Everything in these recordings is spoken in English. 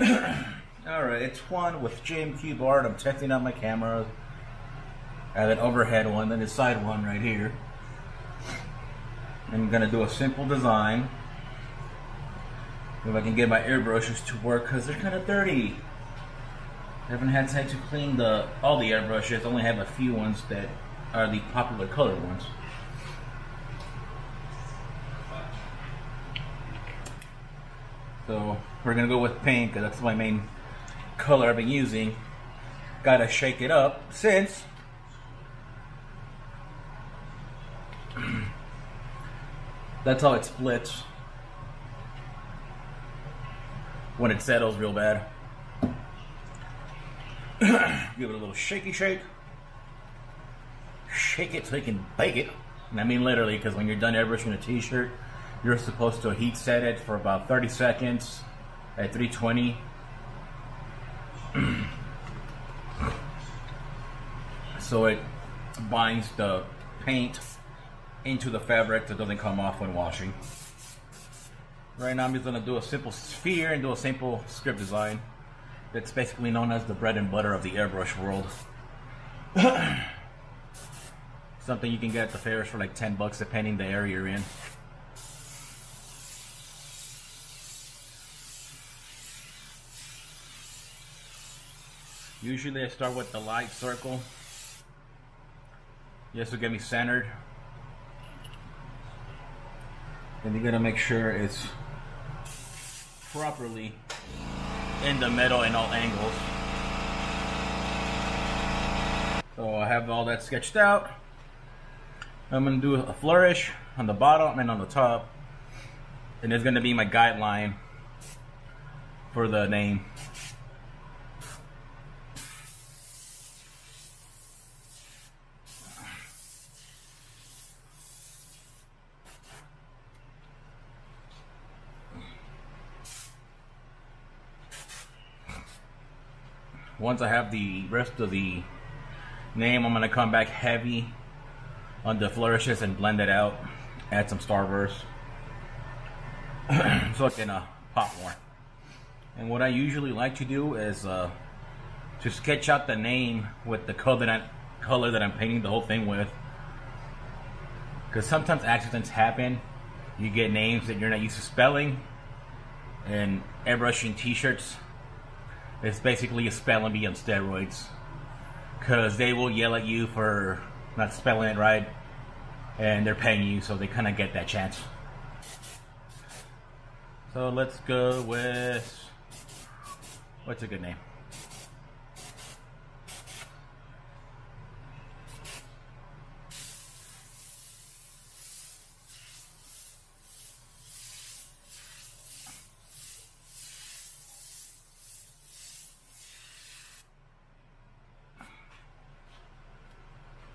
Alright, it's one with JM Cube Art. I'm testing out my camera. I have an overhead one, then a side one right here. I'm gonna do a simple design. If I can get my airbrushes to work, because they're kind of dirty. I haven't had time to clean the all the airbrushes. I only have a few ones that are the popular color ones. So we're gonna go with pink that's my main color I've been using. Gotta shake it up since that's how it splits when it settles real bad. Give it a little shaky shake. Shake it so you can bake it. And I mean literally because when you're done airbrushing a t-shirt, you're supposed to heat set it for about 30 seconds at 320. so it binds the paint into the fabric that doesn't come off when washing. Right now I'm just gonna do a simple sphere and do a simple script design. That's basically known as the bread and butter of the airbrush world. Something you can get at the fairs for like 10 bucks depending the area you're in. Usually I start with the light circle. Just to get me centered. And you're gonna make sure it's properly in the middle in all angles. So I have all that sketched out. I'm gonna do a flourish on the bottom and on the top. And it's gonna be my guideline for the name. Once I have the rest of the name, I'm going to come back heavy on the flourishes and blend it out. Add some Starburst so it can uh, pop more. And what I usually like to do is uh, to sketch out the name with the color that, I, color that I'm painting the whole thing with. Because sometimes accidents happen. You get names that you're not used to spelling. And airbrushing t-shirts it's basically a spelling bee on steroids. Because they will yell at you for not spelling it right. And they're paying you, so they kind of get that chance. So let's go with... What's a good name?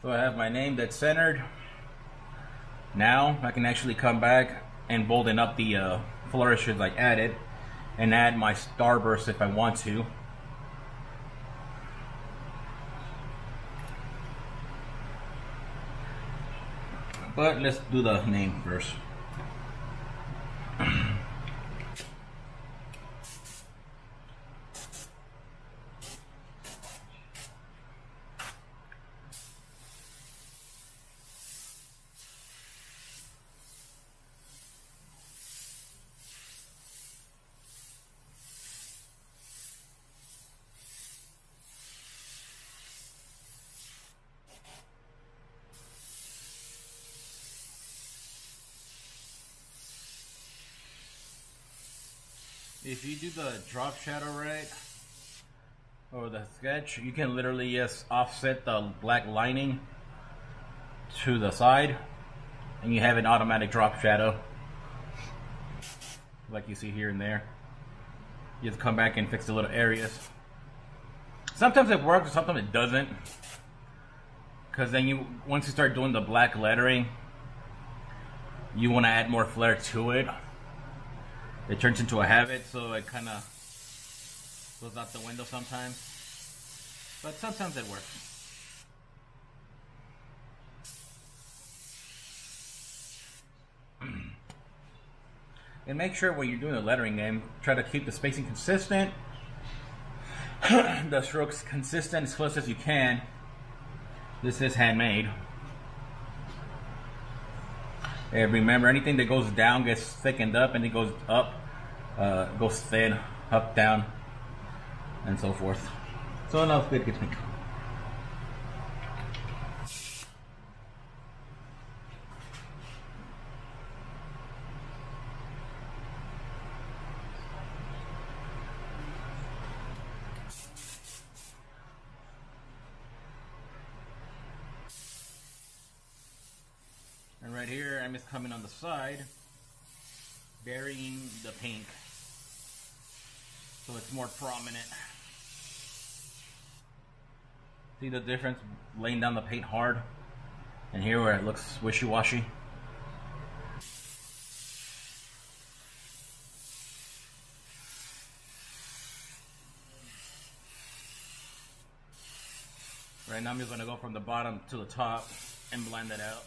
So I have my name that's centered. Now I can actually come back and bolden up the uh, flourishes I added and add my starburst if I want to. But let's do the name first. If you do the drop shadow right, or the sketch, you can literally just offset the black lining to the side, and you have an automatic drop shadow, like you see here and there. You just come back and fix the little areas. Sometimes it works, sometimes it doesn't. Because then you, once you start doing the black lettering, you want to add more flair to it it turns into a habit, so it kind of goes out the window sometimes. But sometimes it works. and make sure when you're doing the lettering name, try to keep the spacing consistent the strokes consistent as close as you can. This is handmade. And remember, anything that goes down gets thickened up, and it goes up, uh, goes thin, up, down, and so forth. So enough good gets. And right here, I'm just coming on the side, burying the pink. So it's more prominent. See the difference laying down the paint hard and here where it looks wishy-washy? Right now I'm just gonna go from the bottom to the top and blend it out.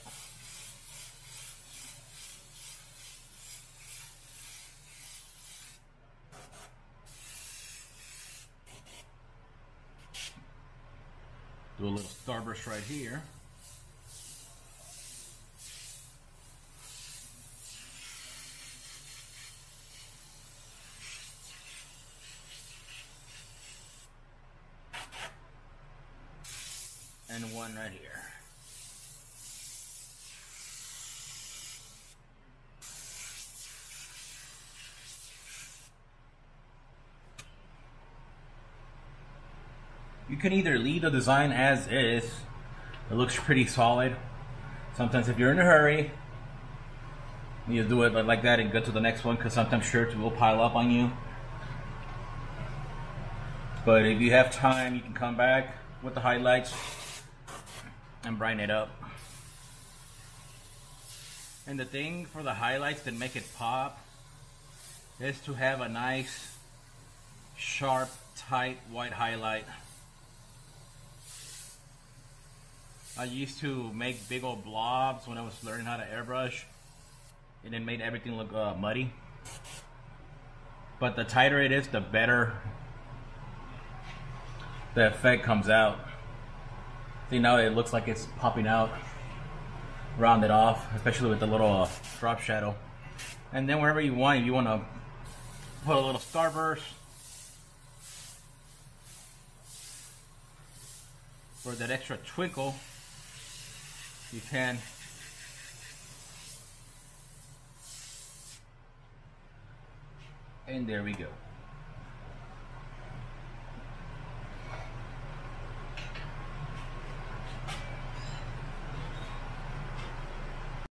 Do a little starburst right here. And one right here. You can either leave the design as is. It looks pretty solid. Sometimes if you're in a hurry, you do it like that and go to the next one because sometimes shirts will pile up on you. But if you have time, you can come back with the highlights and brighten it up. And the thing for the highlights that make it pop is to have a nice, sharp, tight white highlight. I used to make big old blobs when I was learning how to airbrush and it made everything look uh, muddy. But the tighter it is, the better the effect comes out. See now it looks like it's popping out, rounded off, especially with the little uh, drop shadow. And then wherever you want, if you want to put a little starburst for that extra twinkle, you can. And there we go.